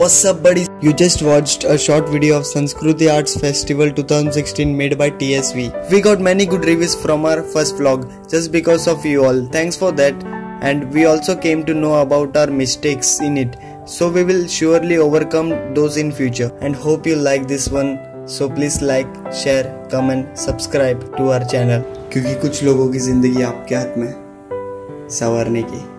What's up buddies? You just watched a short video of Sanskruti Arts Festival 2016 made by TSV. We got many good reviews from our first vlog just because of you all. Thanks for that. And we also came to know about our mistakes in it. So we will surely overcome those in future and hope you like this one. So please like, share, comment, subscribe to our channel. क्योंकि कुछ लोगों की जिंदगी आपके हाथ में संवारने की